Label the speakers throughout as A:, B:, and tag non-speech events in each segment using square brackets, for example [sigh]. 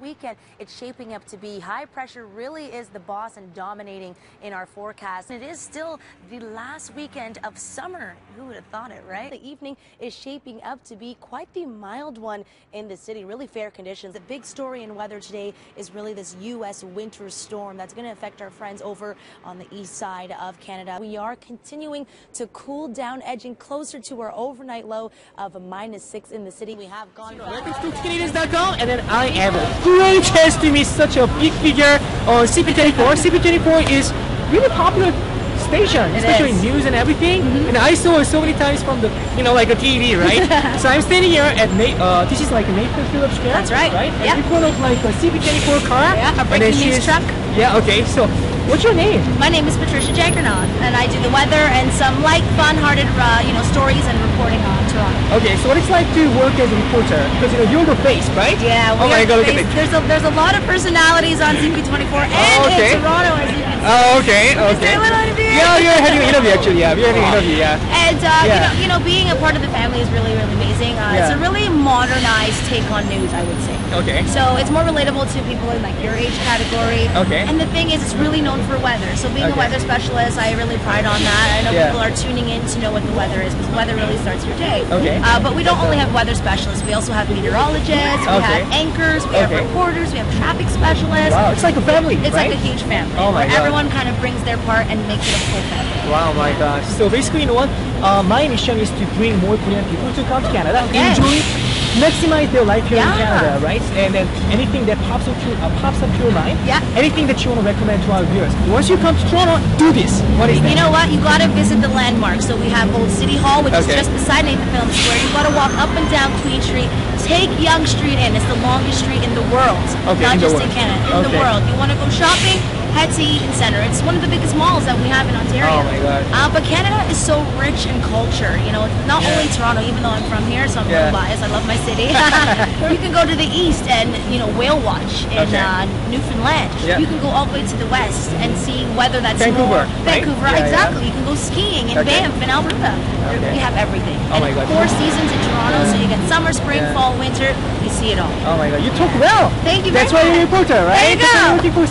A: weekend, it's shaping up to be. High pressure really is the boss and dominating in our forecast. And it is still the last weekend of summer. Who would have thought it, right? The evening is shaping up to be quite the mild one in the city. Really fair conditions. The big story in weather today is really this U.S. winter storm that's going to affect our friends over on the east side of Canada. We are continuing to cool down, edging closer to our overnight low of a minus six in the city. We have gone.
B: Welcome to and then I am a great chance to meet such a big figure on CP24. CP24 is really popular station,
A: It
B: especially
A: is.
B: news and everything. And I saw it so many times from the, you know, like a TV, right? [laughs] so I'm standing here at Na- uh, this is like Nathan Phillips Square.
A: That's right.
B: Right?
A: Yeah.
B: In front of like a CP24 car.
A: Yeah, a breaking news truck.
B: Yeah. Okay. So, what's your name?
A: My name is Patricia Jaggernauth, and I do the weather and some light, fun-hearted, uh, you know, stories and reporting on Toronto.
B: Okay. So, what it's like to work as a reporter? Because you know you're the face, right?
A: Yeah,
B: Oh my God! Look at this.
A: There's a there's a lot of personalities on CP24 and
B: Oh, okay.
A: in Toronto, as you can see.
B: Oh, okay.
A: Is
B: Okay.
A: there a little interview?
B: Yeah, you're having an interview actually. Yeah, we're having an [laughs] interview. Yeah.
A: And uh,
B: Yeah.
A: you know, you know, being a part of the family is really, really amazing. Uh, It's a really modernized take on news, I would say.
B: Okay.
A: So it's more relatable to people in like your age category.
B: Okay.
A: And the thing is, it's really known for weather. So being a weather specialist, I really pride on that. I know
B: Yeah.
A: people are tuning in to know what the weather is because weather really starts your day.
B: Okay.
A: Uh, but we don't only have weather specialists. We also have meteorologists. We
B: Okay.
A: have anchors. We have reporters. We have traffic specialists.
B: Wow, it's like a family,
A: It's
B: right?
A: like a huge family.
B: Oh my
A: where
B: God.
A: Everyone kind of brings their part and makes it a full family.
B: Wow, my gosh. So basically, you know what? Uh, my mission is to bring more Korean people to come to Canada,
A: Okay.
B: enjoy, maximize their life here in Canada, right? And then anything that pops up to uh, pops up to your mind,
A: Yeah.
B: anything that you want to recommend to our viewers. Once you come to Toronto, do this. What is
A: You
B: that?
A: know what? You gotta visit the landmarks. So we have Old City Hall, which
B: Okay.
A: is just beside Nathan Phillips Square. You gotta walk up and down Queen Street. Take Yonge Street in. It's the longest street in the world.
B: Okay,
A: Not
B: in the
A: just
B: world.
A: in Canada, in the world. You wanna go shopping? To Eaton Center. It's one of the biggest malls that we have in Ontario.
B: Oh my God.
A: Uh, but Canada is so rich in culture. You know, it's not
B: Yeah.
A: only Toronto, even though I'm from here, so I'm a
B: Yeah.
A: little biased. I love my city. [laughs] [laughs] you can go to the east and, you know, whale watch in
B: Okay.
A: uh, Newfoundland.
B: Yeah.
A: You can go all the way to the west and see weather that's
B: Vancouver,
A: more? Vancouver,
B: Yeah, yeah.
A: exactly. You can go skiing in
B: Okay.
A: Banff in Alberta.
B: Okay.
A: We have everything.
B: Oh
A: and
B: my God.
A: four seasons in Toronto, so you get summer, spring, fall, winter. You see it all.
B: Oh my god, you talk well.
A: Thank you
B: That's
A: very
B: why you're a
A: much.
B: reporter, right?
A: There you
B: That's why
A: go.
B: you're working for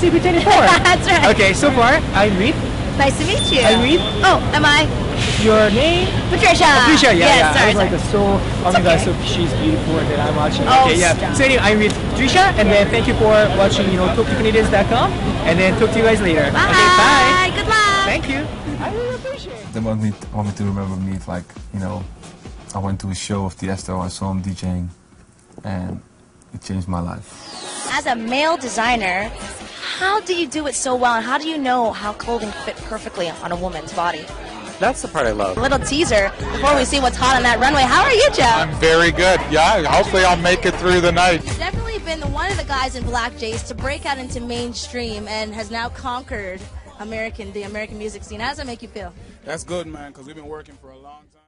B: CP24. [laughs]
A: That's right.
B: Okay, so far, I read
A: Nice to meet you.
B: I read.
A: Oh, am I?
B: your name.
A: Patricia.
B: Patricia, yeah,
A: yes,
B: yeah.
A: Sorry,
B: I was like,
A: sorry.
B: so, oh my
A: It's
B: god, so she's beautiful and then I'm watching.
A: Oh,
B: okay, yeah.
A: stop.
B: So anyway, I'm with Patricia, and then thank you for watching, you know, talktocanadians.com, and then talk to you guys later.
A: Bye.
B: Okay, bye.
A: Good luck.
B: Thank you. I really appreciate it.
C: They want me want me to remember me if like you know I went to a show of Tiesto, I saw him DJing, and it changed my life.
A: As a male designer, how do you do it so well, and how do you know how clothing fit perfectly on a woman's body?
D: That's the part I love.
A: A little teaser before we see what's hot on that runway. How are you, Joe?
E: I'm very good. Yeah, hopefully I'll make it through the night.
A: definitely been one of the guys in Black Jays to break out into mainstream and has now conquered American the American music scene. How does that make you feel?
E: That's good, man, because we've been working for a long time.